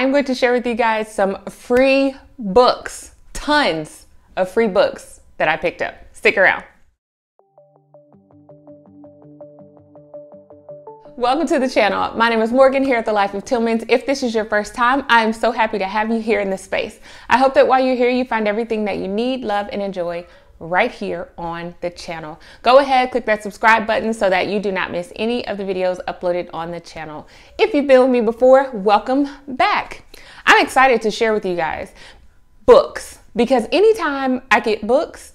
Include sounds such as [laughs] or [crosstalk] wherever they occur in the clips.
I am going to share with you guys some free books, tons of free books that I picked up. Stick around. Welcome to the channel. My name is Morgan here at The Life of Tillmans. If this is your first time, I am so happy to have you here in this space. I hope that while you're here, you find everything that you need, love, and enjoy right here on the channel. Go ahead, click that subscribe button so that you do not miss any of the videos uploaded on the channel. If you've been with me before, welcome back. I'm excited to share with you guys books because anytime I get books,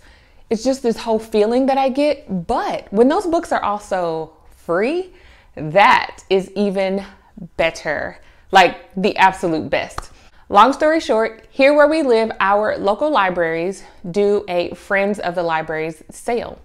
it's just this whole feeling that I get. But when those books are also free, that is even better, like the absolute best. Long story short, here where we live, our local libraries do a Friends of the Libraries sale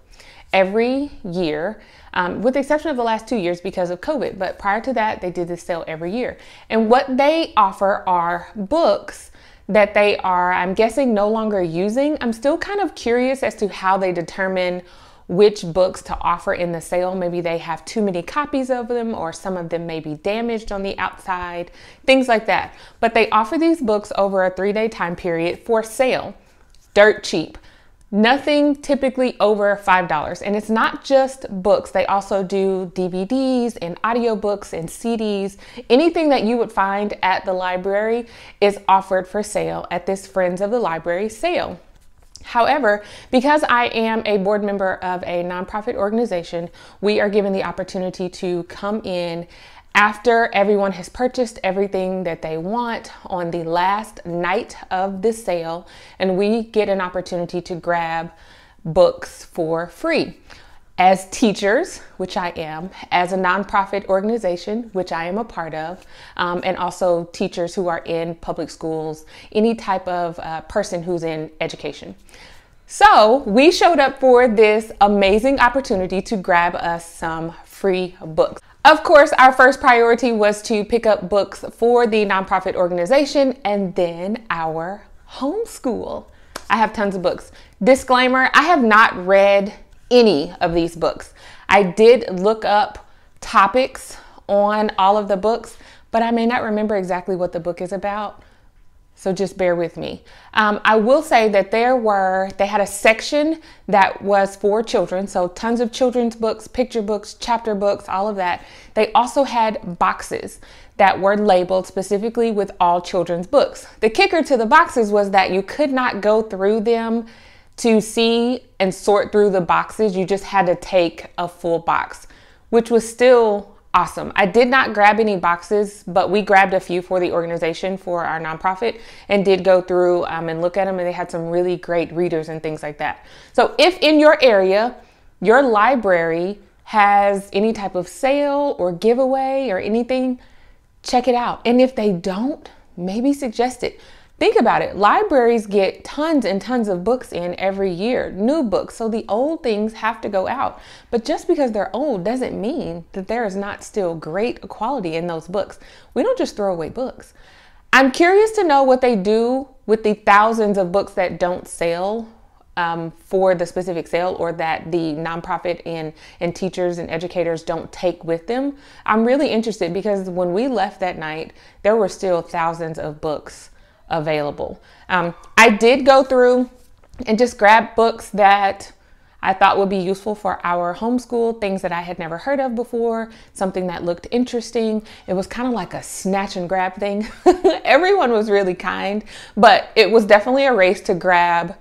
every year, um, with the exception of the last two years because of COVID. But prior to that, they did this sale every year. And what they offer are books that they are, I'm guessing, no longer using. I'm still kind of curious as to how they determine which books to offer in the sale. Maybe they have too many copies of them, or some of them may be damaged on the outside, things like that. But they offer these books over a three day time period for sale, dirt cheap. Nothing typically over $5. And it's not just books, they also do DVDs and audiobooks and CDs. Anything that you would find at the library is offered for sale at this Friends of the Library sale. However, because I am a board member of a nonprofit organization, we are given the opportunity to come in after everyone has purchased everything that they want on the last night of the sale, and we get an opportunity to grab books for free as teachers, which I am, as a nonprofit organization, which I am a part of, um, and also teachers who are in public schools, any type of uh, person who's in education. So we showed up for this amazing opportunity to grab us some free books. Of course, our first priority was to pick up books for the nonprofit organization and then our homeschool. I have tons of books. Disclaimer I have not read any of these books. I did look up topics on all of the books, but I may not remember exactly what the book is about. So just bear with me. Um, I will say that there were, they had a section that was for children. So tons of children's books, picture books, chapter books, all of that. They also had boxes that were labeled specifically with all children's books. The kicker to the boxes was that you could not go through them to see and sort through the boxes, you just had to take a full box, which was still awesome. I did not grab any boxes, but we grabbed a few for the organization for our nonprofit and did go through um, and look at them, and they had some really great readers and things like that. So, if in your area, your library has any type of sale or giveaway or anything, check it out. And if they don't, maybe suggest it. Think about it. Libraries get tons and tons of books in every year, new books. So the old things have to go out. But just because they're old doesn't mean that there is not still great quality in those books. We don't just throw away books. I'm curious to know what they do with the thousands of books that don't sell um, for the specific sale or that the nonprofit and, and teachers and educators don't take with them. I'm really interested because when we left that night, there were still thousands of books available. Um, I did go through and just grab books that I thought would be useful for our homeschool, things that I had never heard of before, something that looked interesting. It was kind of like a snatch and grab thing. [laughs] Everyone was really kind, but it was definitely a race to grab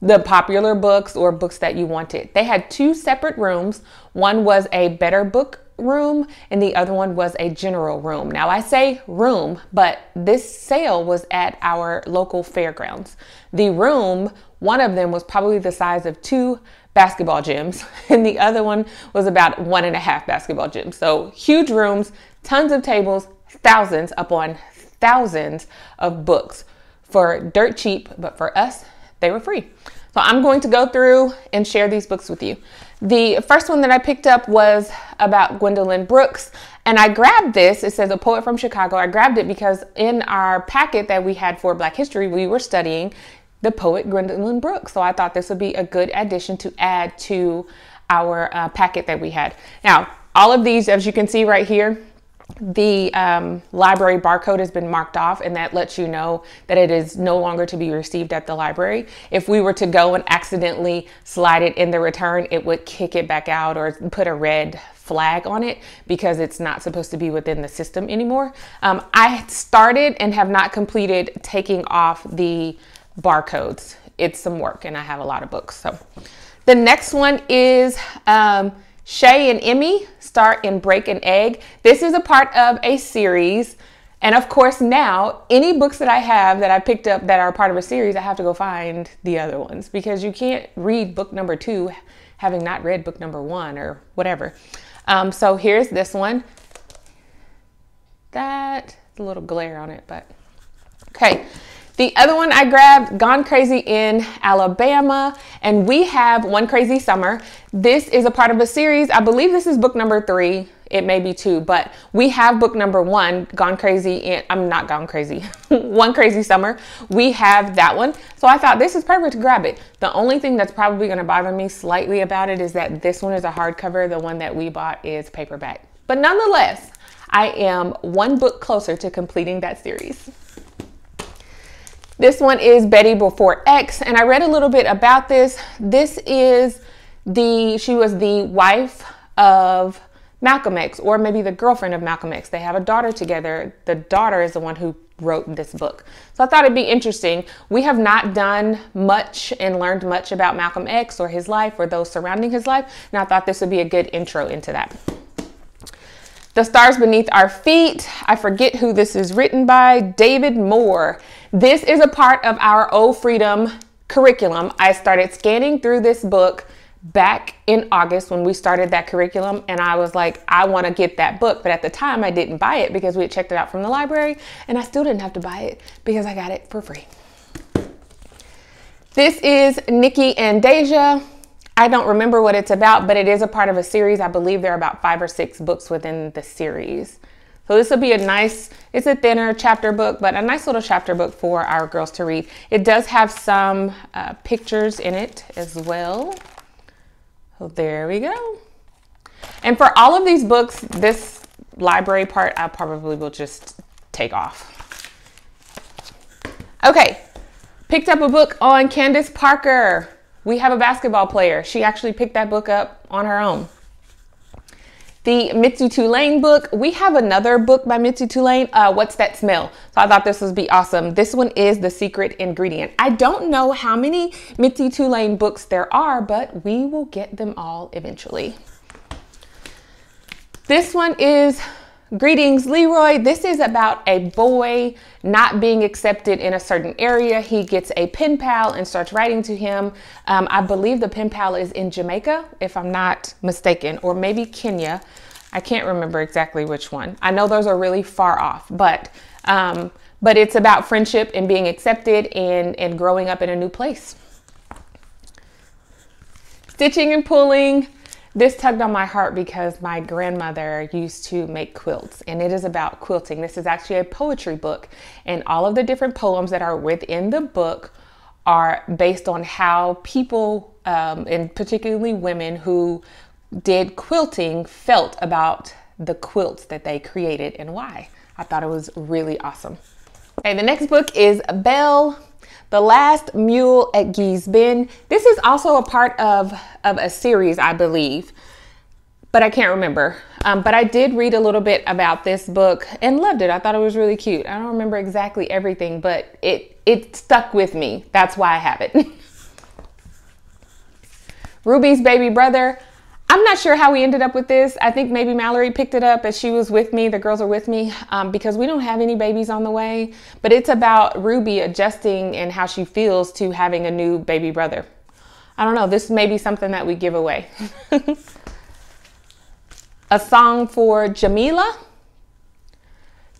the popular books or books that you wanted. They had two separate rooms. One was a better book room and the other one was a general room. Now I say room, but this sale was at our local fairgrounds. The room, one of them was probably the size of two basketball gyms, [laughs] and the other one was about one and a half basketball gyms. So huge rooms, tons of tables, thousands upon thousands of books for dirt cheap, but for us, they were free. So I'm going to go through and share these books with you. The first one that I picked up was about Gwendolyn Brooks. And I grabbed this, it says a poet from Chicago. I grabbed it because in our packet that we had for Black History, we were studying the poet Gwendolyn Brooks. So I thought this would be a good addition to add to our uh, packet that we had. Now, all of these, as you can see right here, the um, library barcode has been marked off and that lets you know that it is no longer to be received at the library. If we were to go and accidentally slide it in the return, it would kick it back out or put a red flag on it because it's not supposed to be within the system anymore. Um, I started and have not completed taking off the barcodes. It's some work and I have a lot of books. So the next one is um, Shai and Emmie start in Break an Egg. This is a part of a series. And of course, now any books that I have that I picked up that are part of a series, I have to go find the other ones because you can't read book number two having not read book number one or whatever. Um, so here's this one. That a little glare on it, but okay. The other one I grabbed, Gone Crazy in Alabama, and we have One Crazy Summer. This is a part of a series. I believe this is book number three. It may be two, but we have book number one, Gone Crazy in, I'm not Gone Crazy, [laughs] One Crazy Summer. We have that one. So I thought this is perfect to grab it. The only thing that's probably gonna bother me slightly about it is that this one is a hardcover. The one that we bought is paperback. But nonetheless, I am one book closer to completing that series. This one is Betty Before X, and I read a little bit about this. This is the, she was the wife of Malcolm X, or maybe the girlfriend of Malcolm X. They have a daughter together. The daughter is the one who wrote this book. So I thought it'd be interesting. We have not done much and learned much about Malcolm X or his life or those surrounding his life, and I thought this would be a good intro into that. The Stars Beneath Our Feet. I forget who this is written by. David Moore. This is a part of our O Freedom curriculum. I started scanning through this book back in August when we started that curriculum and I was like, I want to get that book. But at the time I didn't buy it because we had checked it out from the library and I still didn't have to buy it because I got it for free. This is Nikki and Deja. I don't remember what it's about, but it is a part of a series. I believe there are about five or six books within the series. So this will be a nice, it's a thinner chapter book, but a nice little chapter book for our girls to read. It does have some uh, pictures in it as well. So there we go. And for all of these books, this library part, I probably will just take off. Okay, picked up a book on Candace Parker. We have a basketball player. She actually picked that book up on her own. The Mitzi Tulane book, we have another book by Mitzi Tulane, uh, What's That Smell? So I thought this would be awesome. This one is The Secret Ingredient. I don't know how many Mitzi Tulane books there are, but we will get them all eventually. This one is Greetings, Leroy. This is about a boy not being accepted in a certain area. He gets a pen pal and starts writing to him. Um, I believe the pen pal is in Jamaica, if I'm not mistaken, or maybe Kenya. I can't remember exactly which one. I know those are really far off, but um, but it's about friendship and being accepted and, and growing up in a new place. Stitching and pulling. This tugged on my heart because my grandmother used to make quilts and it is about quilting. This is actually a poetry book, and all of the different poems that are within the book are based on how people, um, and particularly women who did quilting, felt about the quilts that they created and why. I thought it was really awesome. Okay, the next book is Belle the Last Mule at Gee's Bend. This is also a part of, of a series, I believe, but I can't remember. Um, but I did read a little bit about this book and loved it. I thought it was really cute. I don't remember exactly everything, but it, it stuck with me. That's why I have it. [laughs] Ruby's baby brother. I'm not sure how we ended up with this. I think maybe Mallory picked it up as she was with me. The girls are with me um, because we don't have any babies on the way. But it's about Ruby adjusting and how she feels to having a new baby brother. I don't know. This may be something that we give away. [laughs] a song for Jamila.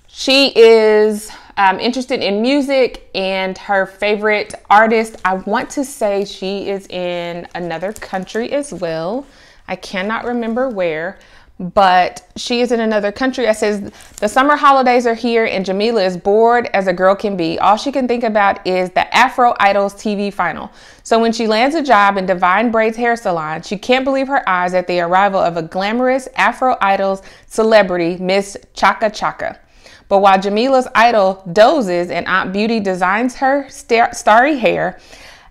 She is um, interested in music and her favorite artist, I want to say she is in another country as well. I cannot remember where, but she is in another country. I says the summer holidays are here and Jamila is bored as a girl can be. All she can think about is the Afro Idols TV final. So when she lands a job in Divine Braids hair salon, she can't believe her eyes at the arrival of a glamorous Afro Idols celebrity, Miss Chaka Chaka. But while Jamila's idol dozes and Aunt Beauty designs her star- starry hair,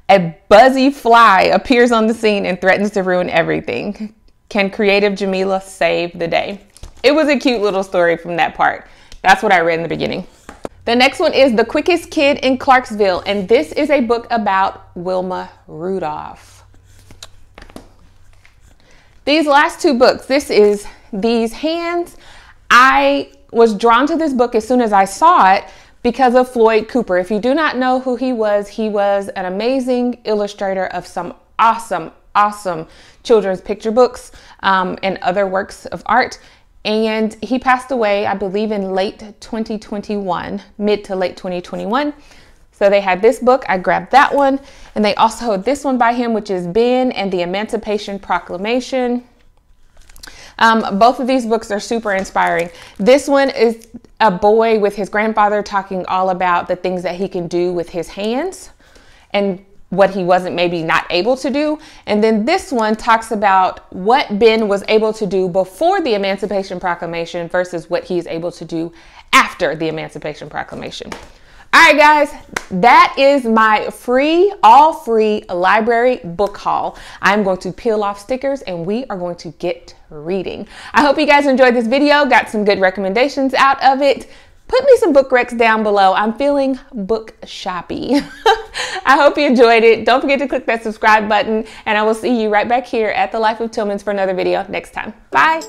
a buzzy fly appears on the scene and threatens to ruin everything. Can creative Jamila save the day? It was a cute little story from that part. That's what I read in the beginning. The next one is The Quickest Kid in Clarksville, and this is a book about Wilma Rudolph. These last two books, this is These Hands. I was drawn to this book as soon as I saw it because of Floyd Cooper. If you do not know who he was, he was an amazing illustrator of some awesome, awesome children's picture books um, and other works of art. And he passed away, I believe, in late 2021, mid to late 2021. So they had this book, I grabbed that one, and they also had this one by him, which is Ben and the Emancipation Proclamation. Um, both of these books are super inspiring. This one is a boy with his grandfather talking all about the things that he can do with his hands and what he wasn't maybe not able to do. And then this one talks about what Ben was able to do before the Emancipation Proclamation versus what he's able to do after the Emancipation Proclamation. All right, guys, that is my free, all free library book haul. I'm going to peel off stickers and we are going to get reading. I hope you guys enjoyed this video, got some good recommendations out of it. Put me some book recs down below. I'm feeling book shoppy. [laughs] I hope you enjoyed it. Don't forget to click that subscribe button, and I will see you right back here at The Life of Tillmans for another video next time. Bye.